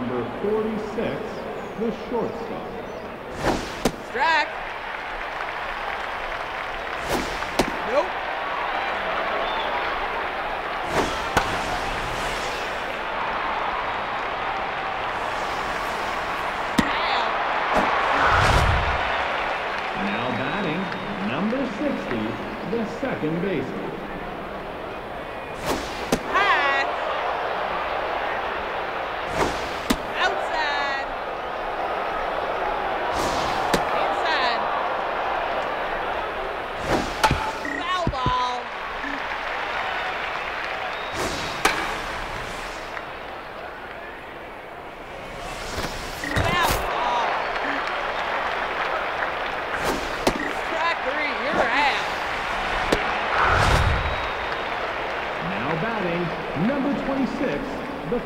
number 46, the shortstop. Strack. Nope. Now batting, number 60, the second baseman.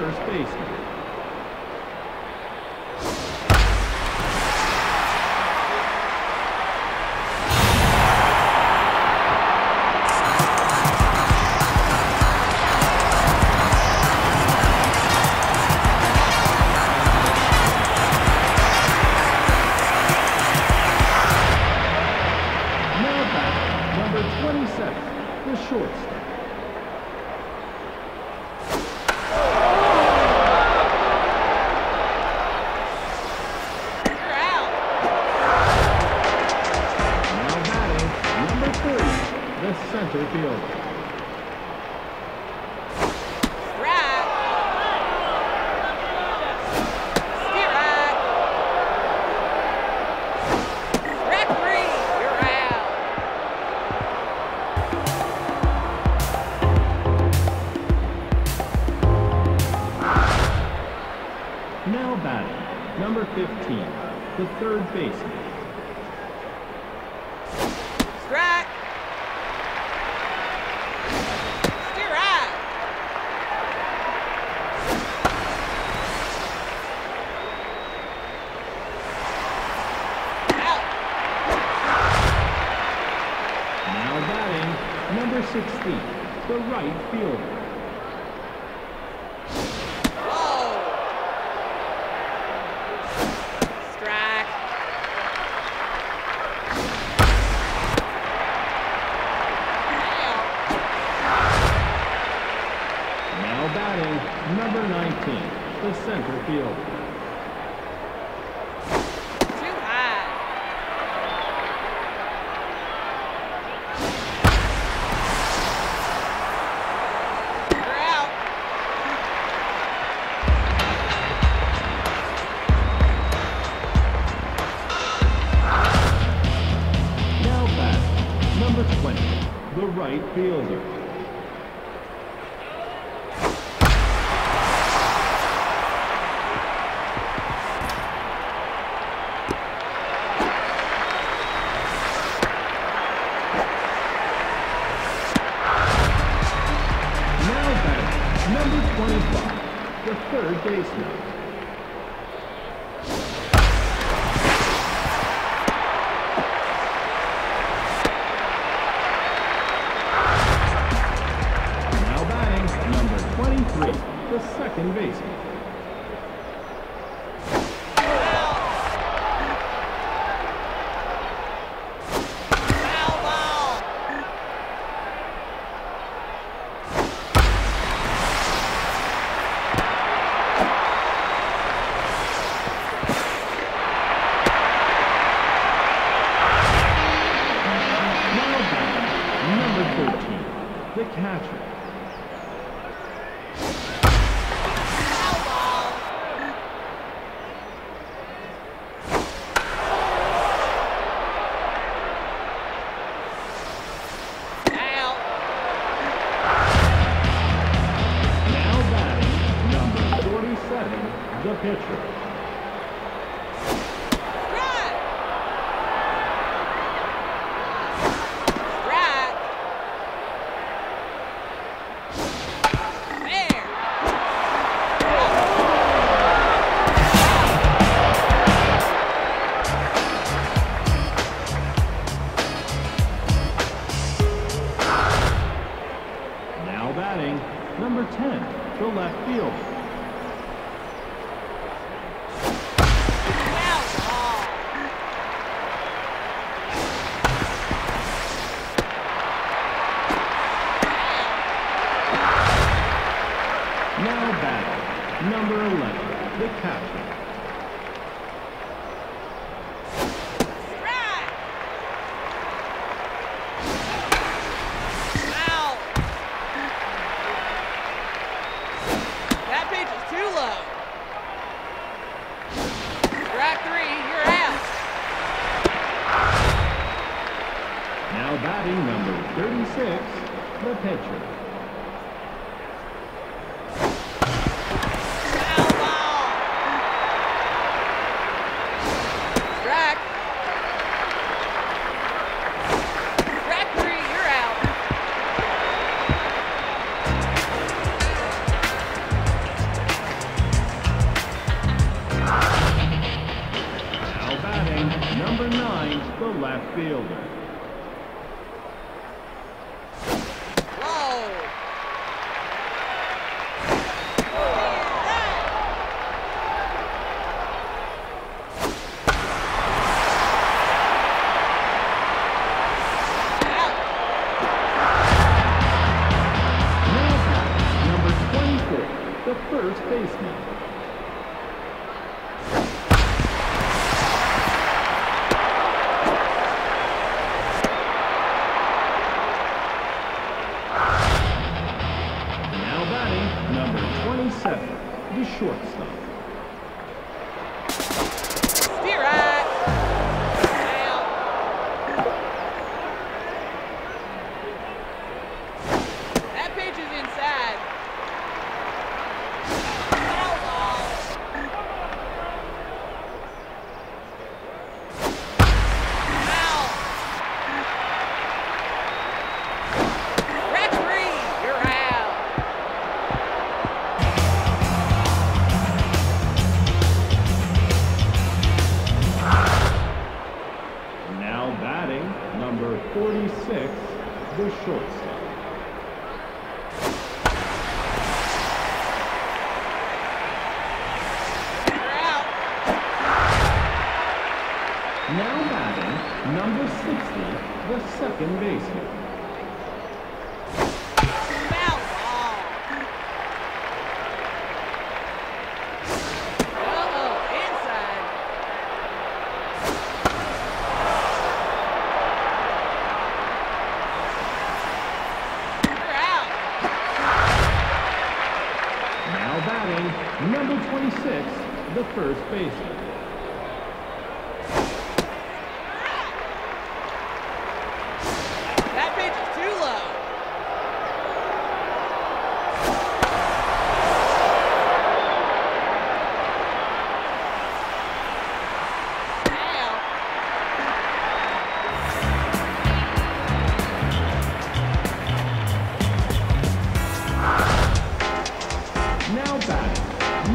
first baseman. Number 27, the shortstop. the third base. Now batting, number 16, the right fielder. field. 36, the pitcher. 46, the shortstop. Now batting, number 60, the second baseman.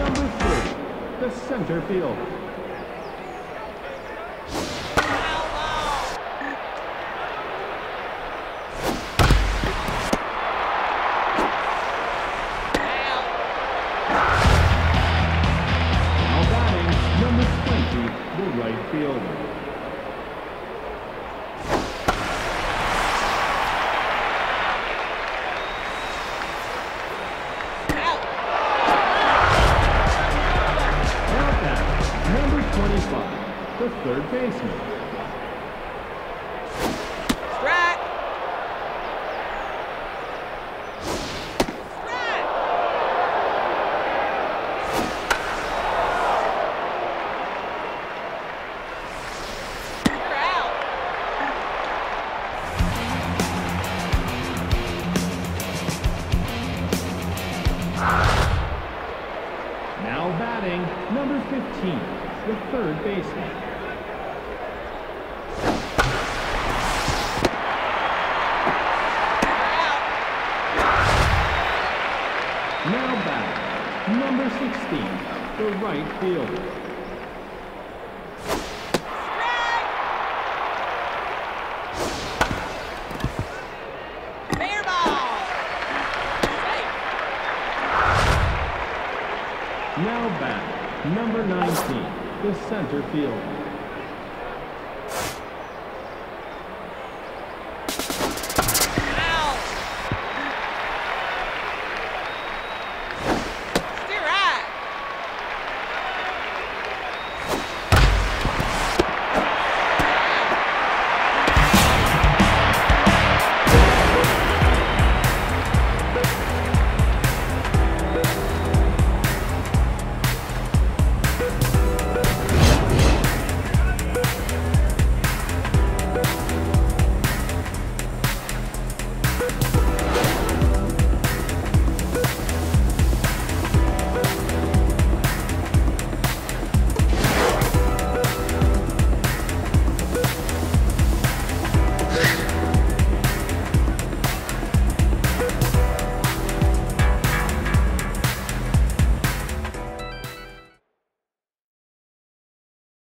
number three, the center field. Now batting, number 20, the right fielder. third baseman. right field. Now back, number 19, the center field.